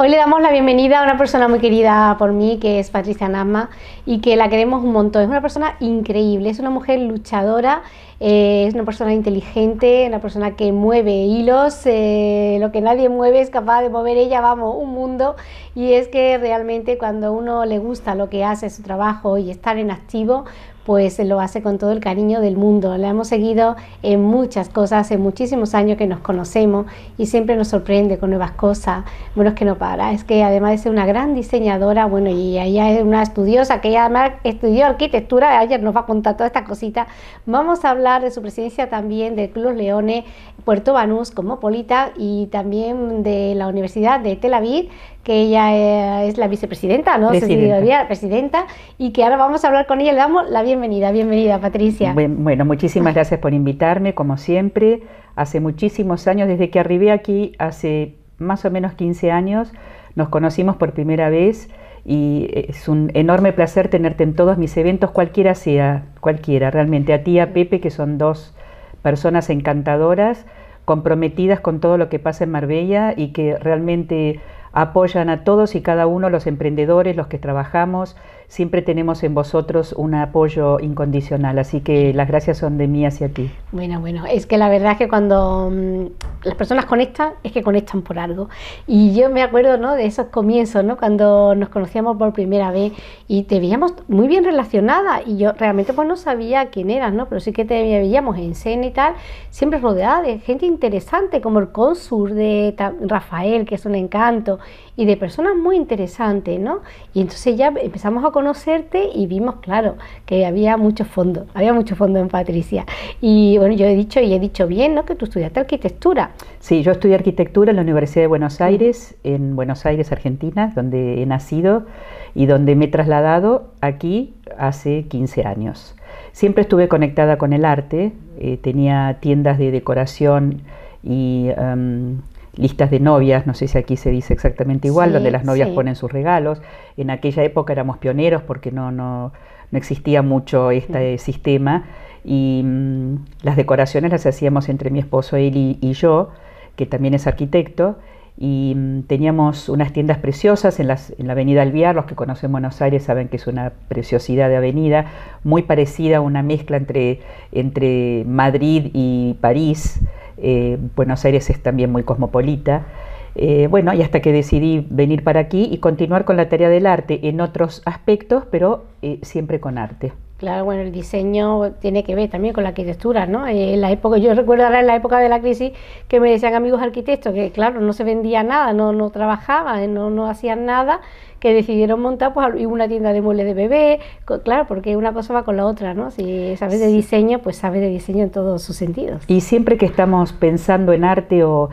Hoy le damos la bienvenida a una persona muy querida por mí, que es Patricia Nasma, y que la queremos un montón. Es una persona increíble, es una mujer luchadora, eh, es una persona inteligente, una persona que mueve hilos, eh, lo que nadie mueve es capaz de mover ella, vamos, un mundo. Y es que realmente cuando uno le gusta lo que hace, su trabajo y estar en activo, pues lo hace con todo el cariño del mundo. La hemos seguido en muchas cosas, hace muchísimos años que nos conocemos y siempre nos sorprende con nuevas cosas. Bueno, es que no para, es que además de ser una gran diseñadora, bueno, y ella es una estudiosa que ella además estudió arquitectura, ayer nos va a contar toda esta cosita. Vamos a hablar de su presidencia también del Club Leones, Puerto Banús, Cosmopolita y también de la Universidad de Tel Aviv, que ella eh, es la vicepresidenta, ¿no? Presidenta. presidenta, y que ahora vamos a hablar con ella. Le damos la bienvenida. Bienvenida, Patricia. Bueno, muchísimas gracias por invitarme, como siempre. Hace muchísimos años, desde que arribé aquí, hace más o menos 15 años, nos conocimos por primera vez y es un enorme placer tenerte en todos mis eventos, cualquiera sea, cualquiera, realmente. A ti, a Pepe, que son dos personas encantadoras, comprometidas con todo lo que pasa en Marbella y que realmente apoyan a todos y cada uno, los emprendedores, los que trabajamos, siempre tenemos en vosotros un apoyo incondicional, así que las gracias son de mí hacia ti. Bueno, bueno, es que la verdad es que cuando mm, las personas conectan, es que conectan por algo. Y yo me acuerdo ¿no? de esos comienzos, ¿no? cuando nos conocíamos por primera vez y te veíamos muy bien relacionada y yo realmente pues no sabía quién eras, ¿no? pero sí que te veíamos en cena y tal, siempre rodeada de gente interesante como el cónsul de Rafael, que es un encanto, y de personas muy interesantes, ¿no? Y entonces ya empezamos a conocerte y vimos, claro, que había mucho fondo, había mucho fondo en Patricia. Y bueno, yo he dicho y he dicho bien, ¿no? Que tú estudiaste arquitectura. Sí, yo estudié arquitectura en la Universidad de Buenos Aires, en Buenos Aires, Argentina, donde he nacido y donde me he trasladado aquí hace 15 años. Siempre estuve conectada con el arte, eh, tenía tiendas de decoración y em, listas de novias, no sé si aquí se dice exactamente igual, donde las novias ponen sus regalos. En aquella época éramos pioneros porque no, no, no existía mucho este sistema y mm, las decoraciones las hacíamos entre mi esposo él y, yo, que también es arquitecto, y mm, teníamos unas tiendas preciosas en, las, en la avenida Alviar, los que conocen Buenos Aires saben que es una preciosidad de avenida, muy parecida a una mezcla entre, entre Madrid y París, eh, Buenos Aires es también muy cosmopolita. Eh, bueno, y hasta que decidí venir para aquí y continuar con la tarea del arte en otros aspectos, pero eh, siempre con arte. Claro, bueno, el diseño tiene que ver también con la arquitectura, ¿no? En la época, yo recuerdo ahora en la época de la crisis que me decían amigos arquitectos que, claro, no se vendía nada, no, no trabajaban, no, no hacían nada, que decidieron montar pues, una tienda de muebles de bebé, claro, porque una cosa va con la otra, ¿no? Si sabes de diseño, pues sabes de diseño en todos sus sentidos. Y siempre que estamos pensando en arte o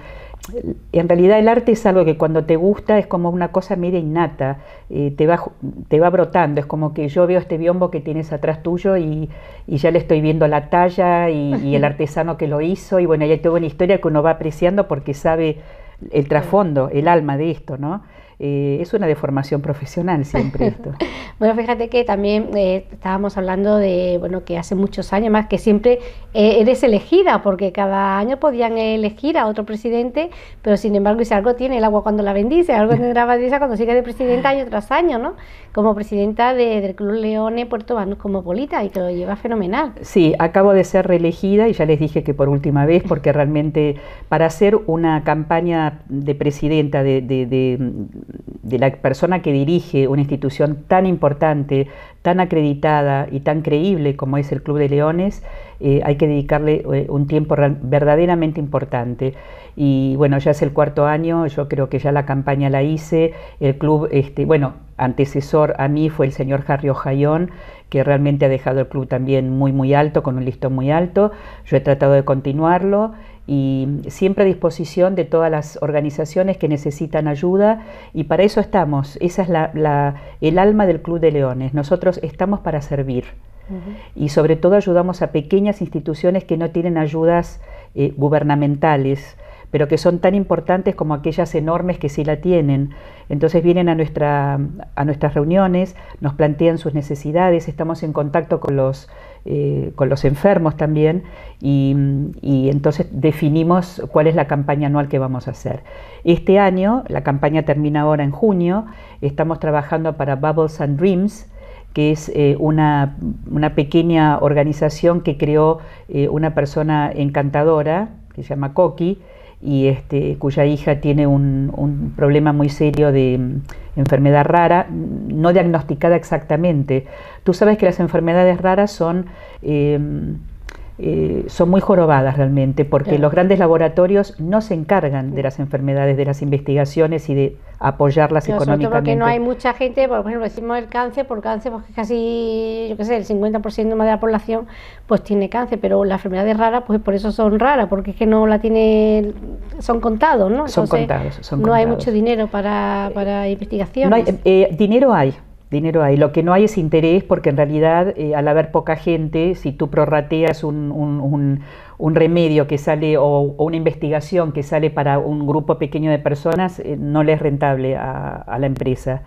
en realidad el arte es algo que cuando te gusta es como una cosa media innata, eh, te, va, te va brotando, es como que yo veo este biombo que tienes atrás tuyo y, ya le estoy viendo la talla y, el artesano que lo hizo y bueno, hay toda una historia que uno va apreciando porque sabe el trasfondo, el alma de esto, ¿no? Eh, es una deformación profesional siempre esto. bueno, fíjate que también eh, estábamos hablando de, bueno, que hace muchos años más que siempre eh, eres elegida, porque cada año podían elegir a otro presidente, pero sin embargo, si algo tiene el agua cuando la bendice, algo tendrá bendice cuando sigue de presidenta año tras año, ¿no? Como presidenta del Club Leone Puerto Banús Polita y que lo lleva fenomenal. Sí, acabo de ser reelegida y ya les dije que por última vez, porque realmente para hacer una campaña de presidenta de de la persona que dirige una institución tan importante, tan acreditada y tan creíble como es el Club de Leones, eh, hay que dedicarle eh, un tiempo verdaderamente importante. Y bueno, ya es el cuarto año, yo creo que ya la campaña la hice, el club, este, bueno, antecesor a mí fue el señor Harry Ojayón, que realmente ha dejado el club también muy, muy alto, con un listón muy alto. Yo he tratado de continuarlo y siempre a disposición de todas las organizaciones que necesitan ayuda y para eso estamos. Esa es la, el alma del Club de Leones. Nosotros estamos para servir y sobre todo ayudamos a pequeñas instituciones que no tienen ayudas eh, gubernamentales pero que son tan importantes como aquellas enormes que sí la tienen. Entonces vienen a, nuestra, a nuestras reuniones, nos plantean sus necesidades, estamos en contacto con los eh, con los enfermos también, y, entonces definimos cuál es la campaña anual que vamos a hacer. Este año, la campaña termina ahora en junio, estamos trabajando para Bubbles and Dreams, que es eh, una, una, pequeña organización que creó eh, una persona encantadora, que se llama Coqui, y este, cuya hija tiene un, problema muy serio de mm, enfermedad rara, no diagnosticada exactamente. Tú sabes que las enfermedades raras son... Eh, eh, son muy jorobadas realmente, porque los grandes laboratorios no se encargan de las enfermedades, de las investigaciones y de apoyarlas económicamente. Porque no hay mucha gente, por ejemplo, decimos el cáncer, por cáncer, porque casi, yo qué sé, el 50% más de la población pues tiene cáncer, pero las enfermedades raras, pues por eso son raras, porque es que no la tiene, son contados, ¿no? son contados, son No hay mucho dinero para, para investigaciones. Eh, dinero hay, dinero hay. Lo que no hay es interés porque en realidad eh, al haber poca gente, si tú prorrateas un, un, un, remedio que sale o, una investigación que sale para un grupo pequeño de personas, eh, no le es rentable a, a, la empresa.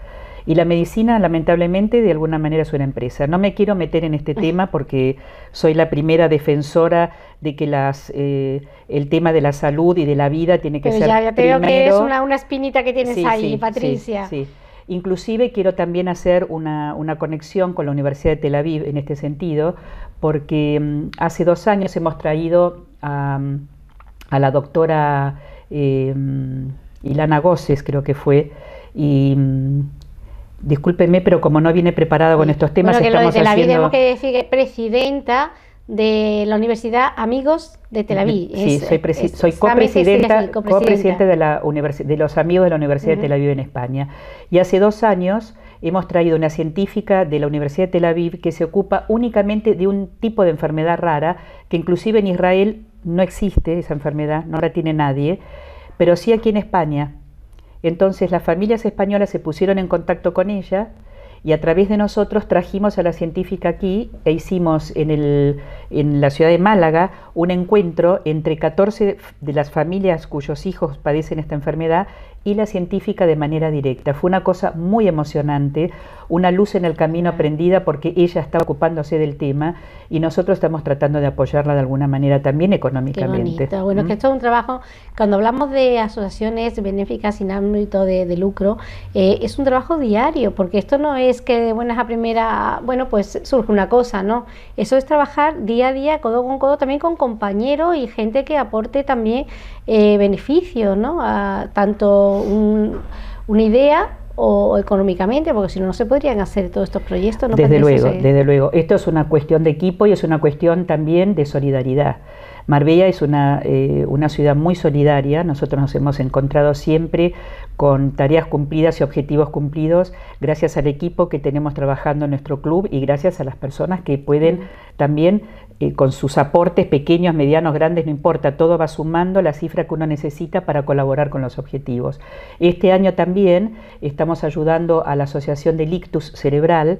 Y la medicina, lamentablemente, de alguna manera es una empresa. No me quiero meter en este tema porque soy la primera defensora de que las, eh, el tema de la salud y de la vida tiene que ser ya, ya te primero. que es una, una espinita que tienes ahí, Patricia. sí. Inclusive quiero también hacer una, conexión con la Universidad de Tel Aviv en este sentido, porque mm, hace dos años hemos traído a, la doctora eh, Ilana Goces, creo que fue, y mm, discúlpeme, pero como no viene preparada con estos temas, bueno, que estamos lo de Tel Aviv tenemos que decir que presidenta de la Universidad Amigos de Tel Aviv. Sí, soy, soy copresidenta, copresidente de, la de los Amigos de la Universidad de Tel Aviv en España. Y hace dos años hemos traído una científica de la Universidad de Tel Aviv que se ocupa únicamente de un tipo de enfermedad rara, que inclusive en Israel no existe esa enfermedad, no la tiene nadie, pero sí aquí en España. Entonces las familias españolas se pusieron en contacto con ella y a través de nosotros trajimos a la científica aquí e hicimos en, el, en la ciudad de Málaga un encuentro entre 14 de las familias cuyos hijos padecen esta enfermedad y la científica de manera directa. Fue una cosa muy emocionante, una luz en el camino aprendida porque ella está ocupándose del tema y nosotros estamos tratando de apoyarla de alguna manera también económicamente. Qué Bueno, que esto es un trabajo, cuando hablamos de asociaciones benéficas sin ámbito de, lucro, eh, es un trabajo diario, porque esto no es que de buenas a primera, bueno, pues surge una cosa, ¿no? Eso es trabajar día a día, codo con codo, también con compañeros y gente que aporte también eh, beneficios, ¿no? A, tanto una idea o, económicamente, porque si no, no se podrían hacer todos estos proyectos. desde luego, desde luego. Esto es una cuestión de equipo y es una cuestión también de solidaridad. Marbella es una, eh, una, ciudad muy solidaria, nosotros nos hemos encontrado siempre con tareas cumplidas y objetivos cumplidos gracias al equipo que tenemos trabajando en nuestro club y gracias a las personas que pueden también con sus aportes pequeños, medianos, grandes, no importa, todo va sumando la cifra que uno necesita para colaborar con los objetivos. Este año también estamos ayudando a la Asociación del Ictus Cerebral,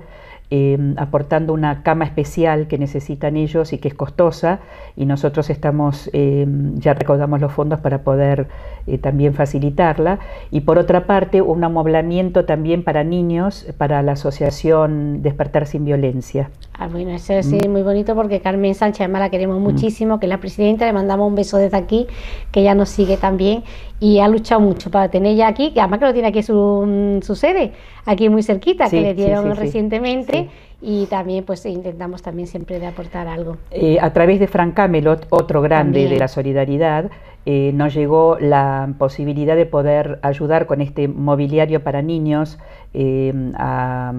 Em, aportando una cama especial que necesitan ellos y que es costosa y nosotros estamos em, ya recaudamos los fondos para poder eh, también facilitarla y por otra parte un amoblamiento también para niños para la asociación Despertar sin Violencia. Ah, bueno, eso es mm. muy bonito porque Carmen Sánchez además la queremos mm. muchísimo, que es la presidenta, le mandamos un beso desde aquí, que ya nos sigue también y ha luchado mucho para tener ella aquí, que además que lo tiene aquí su, su sede, aquí muy cerquita, que le dieron recientemente. okay Y también pues intentamos también siempre de aportar algo. Eh, a través de Frank Camelot, otro grande de la solidaridad, eh, nos llegó la posibilidad de poder ayudar con este mobiliario para niños eh, a,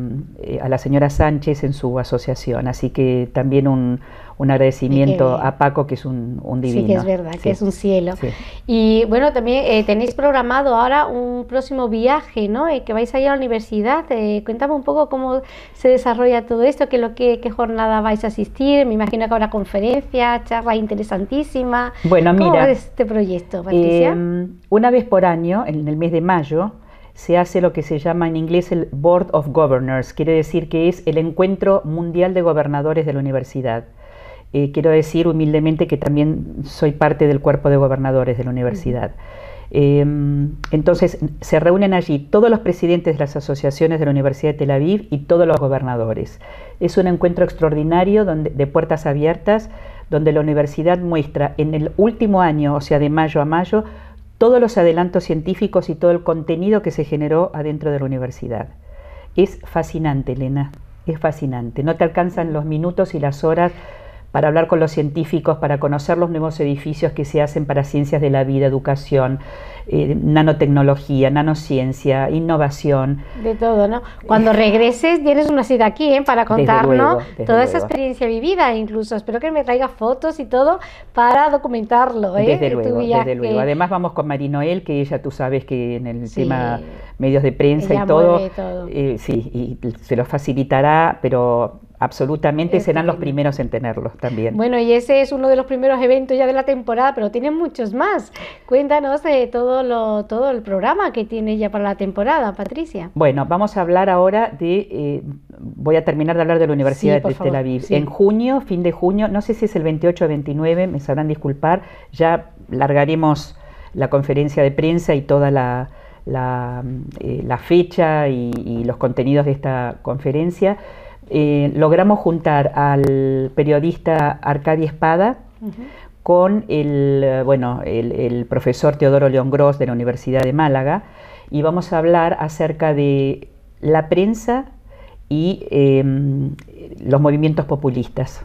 a, la señora Sánchez en su asociación. Así que también un, un agradecimiento a Paco, que es un, un, divino. Sí, que es verdad, que es un cielo. Y bueno, también eh, tenéis programado ahora un próximo viaje, ¿no? Eh, que vais a ir a la universidad. Eh, cuéntame un poco cómo se desarrolla todo esto, qué, lo que, qué jornada vais a asistir. Me imagino que habrá conferencias, charla interesantísima. Bueno, ¿Cómo mira. es este proyecto, Patricia? Em, una vez por año, en el mes de mayo, se hace lo que se llama en inglés el Board of Governors, quiere decir que es el encuentro mundial de gobernadores de la universidad. Eh, quiero decir humildemente que también soy parte del cuerpo de gobernadores de la universidad. Em, entonces se reúnen allí todos los presidentes de las asociaciones de la Universidad de Tel Aviv y todos los gobernadores. Es un encuentro extraordinario donde, de puertas abiertas donde la universidad muestra en el último año, o sea, de mayo a mayo, todos los adelantos científicos y todo el contenido que se generó adentro de la universidad. Es fascinante, Elena, es fascinante. No te alcanzan los minutos y las horas para hablar con los científicos, para conocer los nuevos edificios que se hacen para ciencias de la vida, educación, eh, nanotecnología, nanociencia, innovación. De todo, ¿no? Cuando regreses tienes una cita aquí ¿eh? para contarnos toda esa experiencia vivida, incluso espero que me traiga fotos y todo para documentarlo. ¿eh? Desde luego, desde luego. Además vamos con Marinoel, que ella tú sabes que en el tema medios de prensa y todo, todo. Eh, sí, y se lo facilitará, pero Absolutamente, serán los primeros en tenerlos también. Bueno, y ese es uno de los primeros eventos ya de la temporada, pero tienen muchos más. Cuéntanos de todo, lo, todo el programa que tiene ya para la temporada, Patricia. Bueno, vamos a hablar ahora de, eh, voy a terminar de hablar de la Universidad de Tel Aviv. En junio, fin de junio, no sé si es el 28 o 29, me sabrán disculpar, ya largaremos la conferencia de prensa y toda la, la, eh, fecha y los contenidos de esta conferencia. Eh, logramos juntar al periodista Arcadia Espada con el, bueno, el, profesor Teodoro León Gross de la Universidad de Málaga y vamos a hablar acerca de la prensa y em, los movimientos populistas.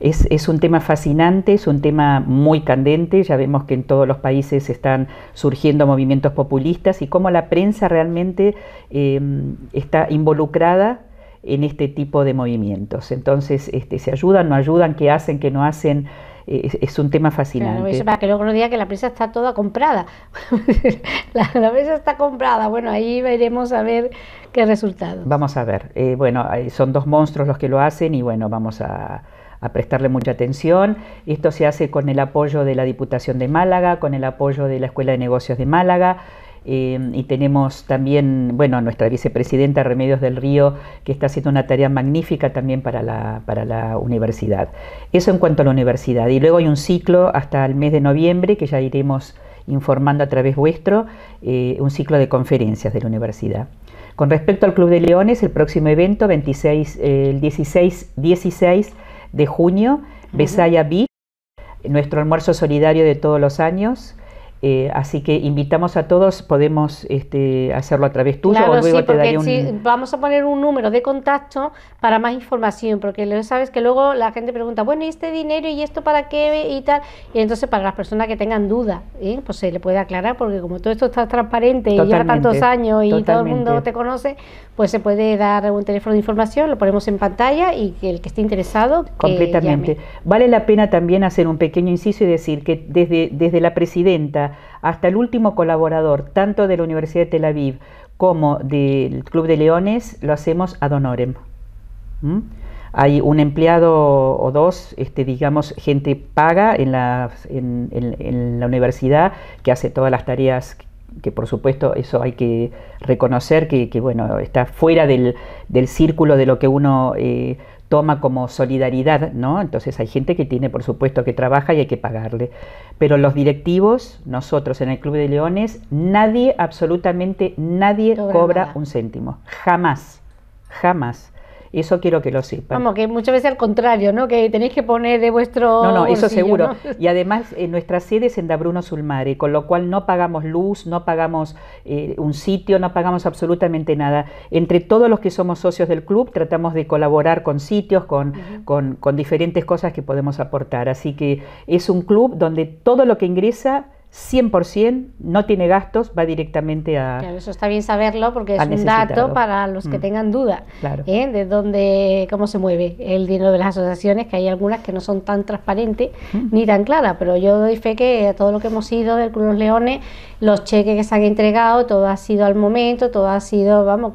Es, es, un tema fascinante, es un tema muy candente, ya vemos que en todos los países están surgiendo movimientos populistas y cómo la prensa realmente em, está involucrada en este tipo de movimientos. Entonces, este, ¿se ayudan, no ayudan? ¿Qué hacen, qué no hacen? es, un tema fascinante. eso para que luego no diga que la prensa está toda comprada. la, prensa está comprada. Bueno, ahí veremos a ver qué resultado. Vamos a ver. Eh, bueno, son dos monstruos los que lo hacen y bueno, vamos a, a prestarle mucha atención. Esto se hace con el apoyo de la Diputación de Málaga, con el apoyo de la Escuela de Negocios de Málaga Em, y tenemos también, bueno, nuestra vicepresidenta Remedios del Río, que está haciendo una tarea magnífica también para la, para la universidad. Eso en cuanto a la universidad. Y luego hay un ciclo hasta el mes de noviembre, que ya iremos informando a través vuestro, eh, un ciclo de conferencias de la universidad. Con respecto al Club de Leones, el próximo evento, 26, el 16, 16 de junio, Besaya Beach, nuestro almuerzo solidario de todos los años, eh, así que invitamos a todos, podemos este, hacerlo a través tuyo o luego te daré un... vamos a poner un número de contacto para más información, porque sabes que luego la gente pregunta, bueno, ¿y este dinero y esto para qué y tal? Y entonces para las personas que tengan dudas, ¿eh? pues se le puede aclarar, porque como todo esto está transparente y lleva tantos años y todo el mundo te conoce, pues se puede dar un teléfono de información, lo ponemos en pantalla y que el que esté interesado. Completamente. Vale la pena también hacer un pequeño inciso y decir que desde, desde la presidenta, hasta el último colaborador, tanto de la Universidad de Tel Aviv como del Club de Leones, lo hacemos ad honorem. ¿Mm? Hay un empleado o dos, este, digamos, gente paga en la, en, la universidad que hace todas las tareas que por supuesto eso hay que reconocer que, bueno, está fuera del, círculo de lo que uno eh, toma como solidaridad, ¿no? Entonces hay gente que tiene, por supuesto, que trabaja y hay que pagarle. Pero los directivos, nosotros en el Club de Leones, nadie, absolutamente nadie cobra un céntimo. Jamás, jamás. Eso quiero que lo sepan. Vamos, que muchas veces al contrario, ¿no? Que tenéis que poner de vuestro. No, no, eso seguro. Y además, en nuestra sede es en Dabruno Sulmare, con lo cual no pagamos luz, no pagamos eh, un sitio, no pagamos absolutamente nada. Entre todos los que somos socios del club, tratamos de colaborar con sitios, con, con, con diferentes cosas que podemos aportar. Así que es un club donde todo lo que ingresa 100%, no tiene gastos, va directamente a... Claro, eso está bien saberlo porque es un dato para los que mm. tengan duda ¿eh? de dónde, cómo se mueve el dinero de las asociaciones, que hay algunas que no son tan transparentes mm. ni tan claras, pero yo doy fe que todo lo que hemos ido del Club Los Leones, los cheques que se han entregado, todo ha sido al momento, todo ha sido, vamos,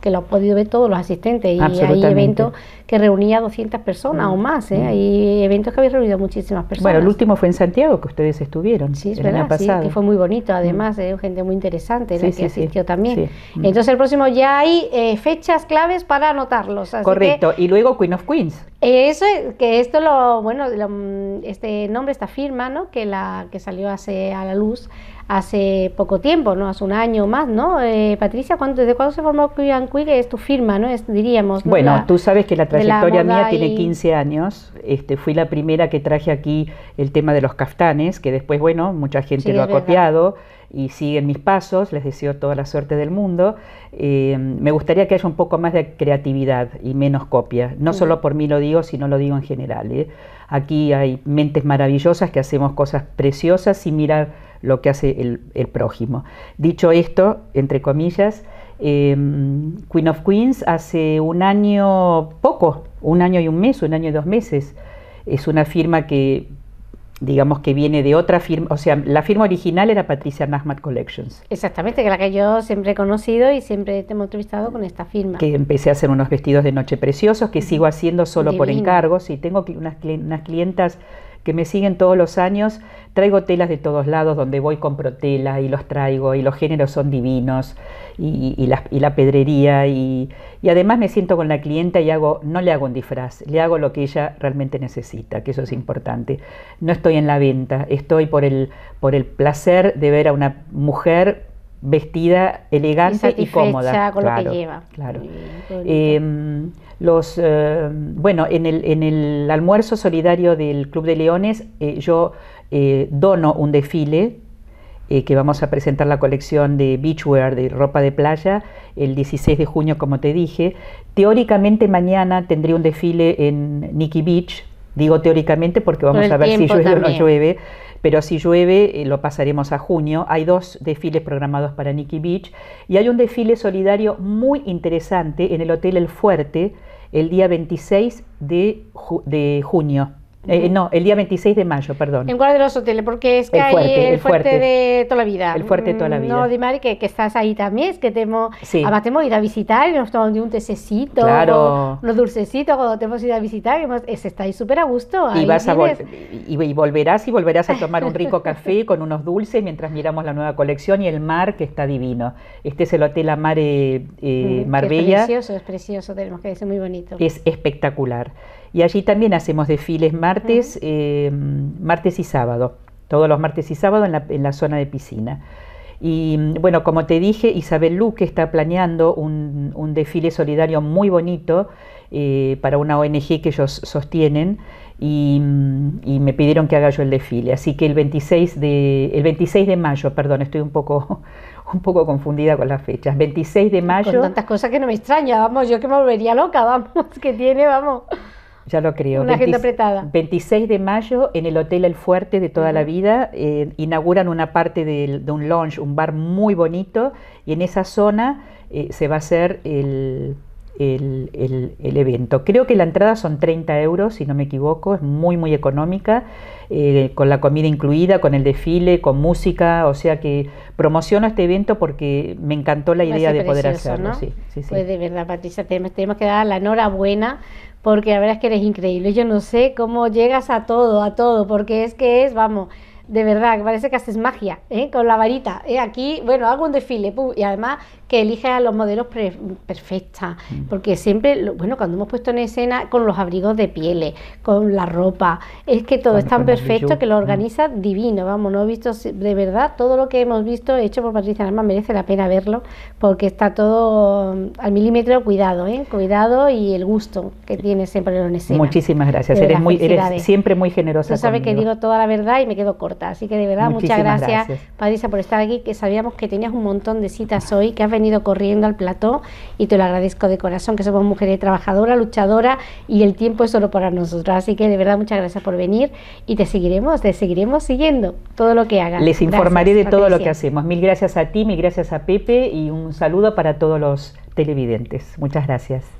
que lo han podido ver todos los asistentes. Y hay eventos que reunía 200 personas o mm, más. ¿eh? Mm. Hay eventos que habéis reunido muchísimas personas. Bueno, el último fue en Santiago, que ustedes estuvieron. Sí, es verdad, sí, que fue muy bonito, además, mm. ¿eh? gente muy interesante que asistió también. Entonces, el próximo ya hay eh, fechas claves para anotarlos. Correcto, y luego Queen of Queens. Eso, que esto lo, bueno, este nombre, esta firma, ¿no? Que, la, que salió hace a la luz hace poco tiempo, ¿no? Hace un año más, ¿no? Eh, Patricia, ¿cuándo, ¿desde cuándo se formó Queen? Es tu firma, ¿no? Es, diríamos. Bueno, tú sabes que la trayectoria mía tiene 15 años. Este, fui la primera que traje aquí el tema de los caftanes, que después, bueno, mucha gente lo ha copiado y siguen mis pasos, les deseo toda la suerte del mundo. Eh, me gustaría que haya un poco más de creatividad y menos copia. No solo por mí lo digo, sino lo digo en general. ¿eh? Aquí hay mentes maravillosas que hacemos cosas preciosas sin mirar lo que hace el, prójimo. Dicho esto, entre comillas, em, Queen of Queens hace un año, poco, un año y un mes, un año y dos meses. Es una firma que, digamos que viene de otra firma, o sea, la firma original era Patricia Nahmat Collections. Exactamente, que es la que yo siempre he conocido y siempre te hemos entrevistado con esta firma. Que empecé a hacer unos vestidos de noche preciosos, que sigo haciendo solo por encargo. Sí, tengo unas, unas clientas que me siguen todos los años, traigo telas de todos lados, donde voy compro tela y los traigo y los géneros son divinos y, la, pedrería y, además me siento con la clienta y hago, no le hago un disfraz, le hago lo que ella realmente necesita, que eso es importante. No estoy en la venta, estoy por el, por el placer de ver a una mujer vestida elegante y, cómoda. con lo que lleva. Claro. Los, eh, bueno, en el, en el, almuerzo solidario del Club de Leones eh, yo eh, dono un desfile que vamos a presentar la colección de beachwear, de ropa de playa, el 16 de junio, como te dije. Teóricamente mañana tendré un desfile en Nikki Beach, digo teóricamente porque vamos a ver si llueve o no llueve pero si llueve lo pasaremos a junio. Hay dos desfiles programados para Nikki Beach y hay un desfile solidario muy interesante en el Hotel El Fuerte, el día 26 de, de junio. Eh, no, el día 26 de mayo, perdón. ¿En cuál de los hoteles? Porque es que el fuerte, hay el, fuerte, de toda la vida. El fuerte de toda la mm, vida. No, Dimari, que, que estás ahí también, es que te hemos, sí. además te hemos ido a visitar y nos tomamos un tececito, claro. unos dulcecitos cuando te hemos ido a visitar, hemos, estáis súper a gusto. y, vas a y, y, volverás y volverás a tomar un rico café con unos dulces mientras miramos la nueva colección y el mar que está divino. Este es el Hotel Amare eh, mm, Marbella. Es precioso, es precioso, tenemos que decir, muy bonito. Es espectacular. Y allí también hacemos desfiles martes, eh, martes y sábado, todos los martes y sábado en la, en la, zona de piscina. Y bueno, como te dije, Isabel Luque está planeando un, un desfile solidario muy bonito eh, para una ONG que ellos sostienen y, y, me pidieron que haga yo el desfile. Así que el 26 de, el 26 de mayo, perdón, estoy un poco, un poco confundida con las fechas. 26 de mayo. Con tantas cosas que no me extraña, vamos, yo que me volvería loca, vamos, que tiene, vamos. Ya lo creo. Una agenda apretada. 26 de mayo en el Hotel El Fuerte de toda la vida eh, inauguran una parte de, un lounge, un bar muy bonito y en esa zona eh, se va a hacer el, el, evento. Creo que la entrada son 30 euros, si no me equivoco, es muy, muy económica, eh, con la comida incluida, con el desfile, con música, o sea que promociono este evento porque me encantó la idea de poder hacerlo. Sí, sí, Pues de verdad, Patricia, tenemos, tenemos que dar la enhorabuena porque la verdad es que eres increíble. Yo no sé cómo llegas a todo, a todo, porque es que es, vamos, de verdad, parece que haces magia, ¿eh? con la varita. ¿eh? Aquí, bueno, hago un desfile, y además que eliges a los modelos perfectas, mm. porque siempre, bueno, cuando hemos puesto en escena con los abrigos de pieles, con la ropa, es que todo es tan perfecto que lo mm. organiza divino, vamos, no he visto, de verdad, todo lo que hemos visto hecho por Patricia Arma merece la pena verlo, porque está todo al milímetro cuidado, ¿eh? cuidado y el gusto que tiene siempre en escena. Muchísimas gracias, eres, muy, eres siempre muy generosa. Tú sabes que digo toda la verdad y me quedo corta, así que de verdad, muchas gracias, Patricia, por estar aquí, que sabíamos que tenías un montón de citas hoy, que has venido corriendo al plató y te lo agradezco de corazón, que somos mujeres trabajadoras, luchadoras y el tiempo es solo para nosotros. Así que de verdad muchas gracias por venir y te seguiremos, te seguiremos siguiendo todo lo que hagas. Les informaré de todo lo que hacemos. Mil gracias a ti, mil gracias a Pepe y un saludo para todos los televidentes. Muchas gracias.